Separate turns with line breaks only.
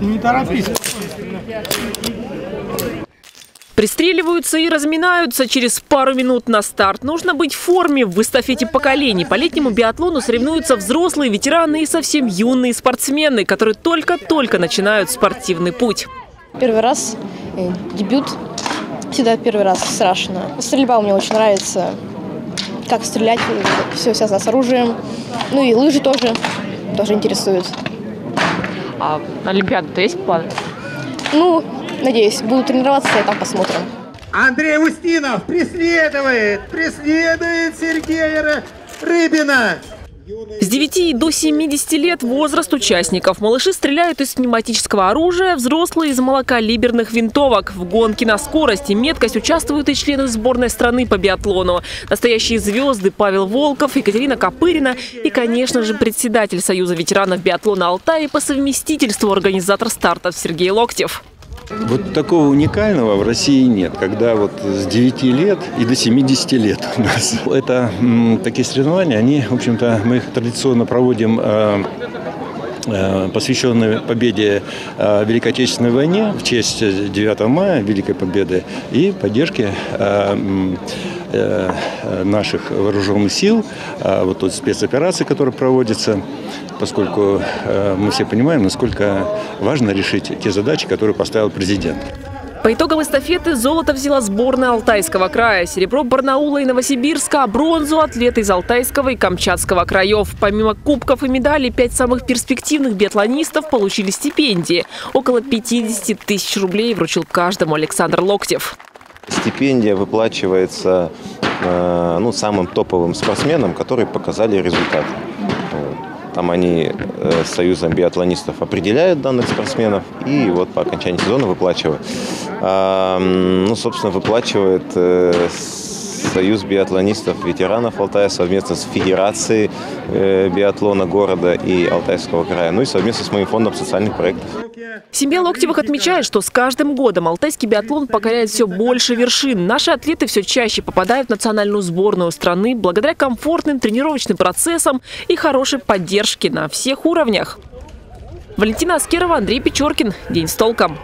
Не торопись.
Пристреливаются и разминаются через пару минут на старт. Нужно быть в форме в эстафете поколений. По летнему биатлону соревнуются взрослые, ветераны и совсем юные спортсмены, которые только-только начинают спортивный путь.
Первый раз, э, дебют, всегда первый раз страшно. Стрельба мне очень нравится, как стрелять, все связано с оружием. Ну и лыжи тоже, тоже интересуют.
А на Олимпиаду-то есть планы?
Ну, надеюсь, буду тренироваться, и там посмотрим.
Андрей Устинов преследует, преследует Сергея Рыбина.
С 9 до 70 лет возраст участников. Малыши стреляют из пневматического оружия, взрослые из малокалиберных винтовок. В гонке на скорость и меткость участвуют и члены сборной страны по биатлону. Настоящие звезды Павел Волков, Екатерина Копырина и, конечно же, председатель Союза ветеранов биатлона Алтая по совместительству организатор стартов Сергей Локтев.
Вот такого уникального в России нет, когда вот с 9 лет и до 70 лет у нас. Это такие соревнования, они, в общем-то, мы их традиционно проводим э, э, посвященные победе э, в Великой Отечественной войне в честь 9 мая Великой Победы и поддержке э, э, наших вооруженных сил, э, вот тут спецоперации, которые проводятся, поскольку э, мы все понимаем, насколько важно решить те задачи, которые поставил президент.
По итогам эстафеты золото взяла сборная Алтайского края, серебро Барнаула и Новосибирска, а бронзу – атлеты из Алтайского и Камчатского краев. Помимо кубков и медалей, пять самых перспективных биатлонистов получили стипендии. Около 50 тысяч рублей вручил каждому Александр Локтев.
Стипендия выплачивается э, ну, самым топовым спортсменам, которые показали результат. Там они э, Союзом биатлонистов определяют данных спортсменов и вот по окончании сезона выплачивают. Ну, собственно, выплачивает э, Союз биатлонистов ветеранов Алтая совместно с Федерацией э, биатлона города и Алтайского края, ну и совместно с моим фондом социальных проектов.
Семья Локтевых отмечает, что с каждым годом алтайский биатлон покоряет все больше вершин. Наши атлеты все чаще попадают в национальную сборную страны благодаря комфортным тренировочным процессам и хорошей поддержке на всех уровнях. Валентина Аскерова, Андрей Печоркин. День с толком.